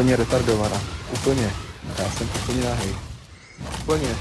úplně retardovaná. Úplně. Já jsem úplně nahý. Úplně.